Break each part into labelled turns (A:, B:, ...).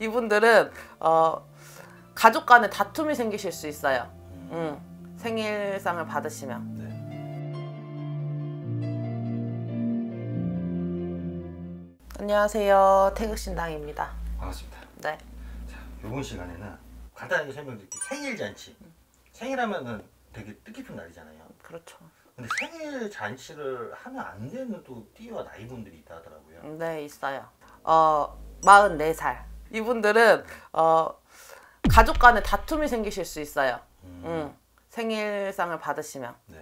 A: 이분들은 어, 가족 간에 다툼이 생기실 수 있어요. 음, 생일상을 받으시면.
B: 네.
A: 안녕하세요. 태극신당입니다.
B: 반갑습니다.
A: 네.
B: 자, 이번 시간에는 간단하게 설명드릴게요. 생일 잔치. 생일하면은 되게 뜻깊은 날이잖아요.
A: 그렇죠.
B: 근데 생일 잔치를 하면 안 되는 또 띠와 나이 분들이 있다 하더라고요.
A: 네, 있어요. 어, 44살. 이분들은 어, 가족 간에 다툼이 생기실 수 있어요.
B: 음.
A: 음, 생일상을 받으시면.
B: 네.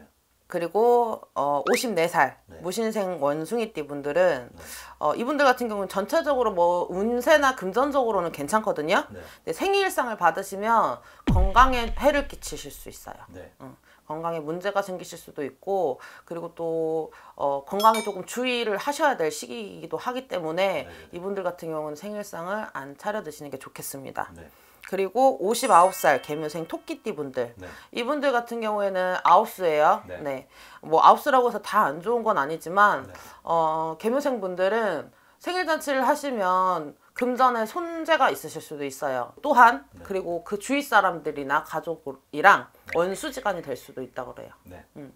A: 그리고 어, 54살
B: 네.
A: 무신생 원숭이띠 분들은
B: 네.
A: 어, 이분들 같은 경우는 전체적으로 뭐 운세나 금전적으로는 괜찮거든요.
B: 네.
A: 근데 생일상을 받으시면 건강에 해를 끼치실 수 있어요.
B: 네.
A: 응. 건강에 문제가 생기실 수도 있고 그리고 또 어, 건강에 조금 주의를 하셔야 될 시기이기도 하기 때문에
B: 네.
A: 이분들 같은 경우는 생일상을 안 차려 드시는 게 좋겠습니다.
B: 네.
A: 그리고 59살 개묘생 토끼띠 분들
B: 네.
A: 이분들 같은 경우에는 아홉수예요.
B: 네.
A: 네. 뭐 아홉수라고 해서 다 안 좋은 건 아니지만
B: 네.
A: 어, 개묘생 분들은 생일 잔치를 하시면 금전에 손재가 있으실 수도 있어요. 또한
B: 네.
A: 그리고 그 주위 사람들이나 가족이랑 원수지간이 될 수도 있다고 그래요.
B: 네.
A: 음.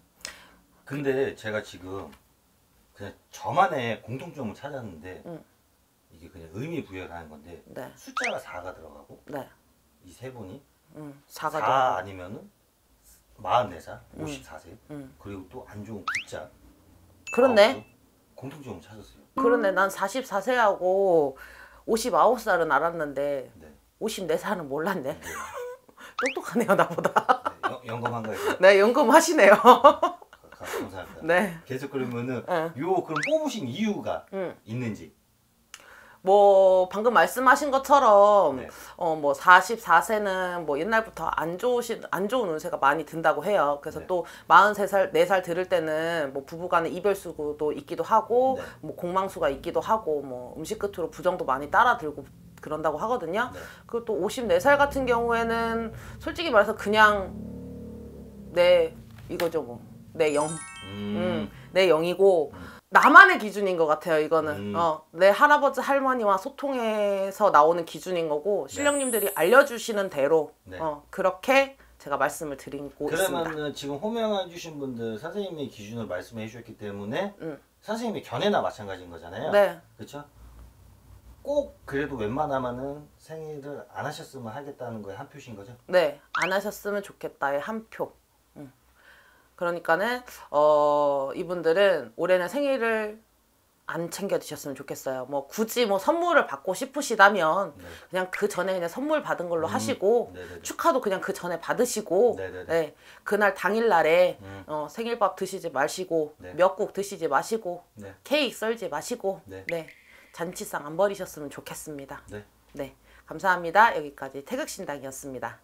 B: 근데 제가 지금 그냥 저만의 공통점을 찾았는데
A: 음.
B: 이게 그냥 의미 부여를 하는 건데
A: 네.
B: 숫자가 4가 들어가고
A: 네.
B: 이 세 분이
A: 음,
B: 4
A: 사가
B: 아니면은 44살, 54세
A: 음.
B: 그리고 또 안 좋은 숫자
A: 그렇네.
B: 공통점을 찾았어요.
A: 그렇네. 난 44세하고 59살은 알았는데
B: 네.
A: 54살은 몰랐네.
B: 네.
A: 똑똑하네요, 나보다.
B: 네. 연- 연금한가요?
A: 네, 연금하시네요.
B: 가- 감사합니다.
A: 네.
B: 계속 그러면은
A: 응.
B: 요 그럼 뽑으신 이유가
A: 음.
B: 있는지.
A: 뭐 방금 말씀하신 것처럼
B: 네.
A: 어뭐 44세는 뭐 옛날부터 안 좋으신 안 좋은 운세가 많이 든다고 해요. 그래서
B: 네.
A: 또 43살 4살 들을 때는 뭐 부부 간에 이별 수도 있기도 하고
B: 네.
A: 뭐 공망수가 있기도 하고 뭐 음식 끝으로 부정도 많이 따라 들고 그런다고 하거든요.
B: 네.
A: 그리고 또 54살 같은 경우에는 솔직히 말해서 그냥 내 이거죠 뭐. 내 영.
B: 음.
A: 음, 내 영이고 나만의 기준인 것 같아요. 이거는
B: 음.
A: 어, 내 할아버지 할머니와 소통해서 나오는 기준인 거고 신령님들이 알려주시는 대로
B: 네.
A: 어, 그렇게 제가 말씀을 드리고 있습니다.
B: 그러면은 지금 호명해 주신 분들 선생님의 기준을 말씀해 주셨기 때문에
A: 음.
B: 선생님의 견해나 마찬가지인 거잖아요.
A: 네,
B: 그렇죠? 꼭 그래도 웬만하면은 생일을 안 하셨으면 하겠다는 거에 한 표신 거죠?
A: 네, 안 하셨으면 좋겠다의 한 표. 음. 그러니까는 어, 이분들은 올해는 생일을 안 챙겨 드셨으면 좋겠어요. 뭐 굳이 뭐 선물을 받고 싶으시다면
B: 네.
A: 그냥 그 전에 그냥 선물 받은 걸로 하시고
B: 네네네.
A: 축하도 그냥 그 전에 받으시고
B: 네네네.
A: 네, 그날 당일 날에
B: 음.
A: 어, 생일밥 드시지 마시고
B: 네.
A: 미역국 드시지 마시고
B: 네.
A: 케이크 썰지 마시고
B: 네.
A: 네. 잔치상 안 버리셨으면 좋겠습니다.
B: 네.
A: 네 감사합니다. 여기까지 태극신당이었습니다.